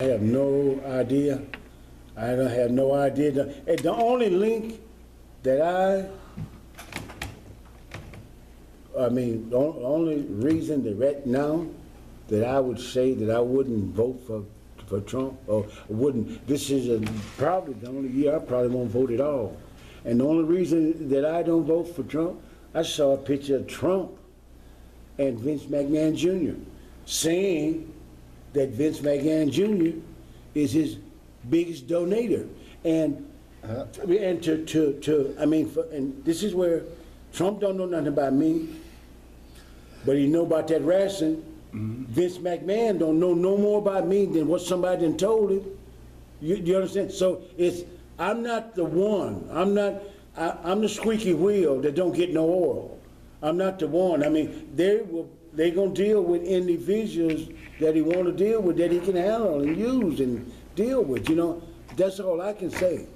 I have no idea. I don't have no idea. The and the only link that I, I mean, the only reason that right now that I would say that I wouldn't vote for, for Trump or wouldn't, this is a- probably the only year I probably won't vote at all. And the only reason that I don't vote for Trump, I saw a picture of Trump and Vince McMahon Jr. saying that Vince McMahon Jr. is his biggest donator. And, uh-huh. and to, to, to, I mean, for- and this is where Trump don't know nothing about me, but he know about that wrestling. Mm-hmm. Vince McMahon don't know no more about me than what somebody done told him. You, you understand? So it's, I'm not the one, I'm not, I, I'm the squeaky wheel that don't get no oil. I'm not the one. I mean, they will, they gonna deal with individuals that he wanna deal with, that he can handle and use and deal with, you know? That's all I can say.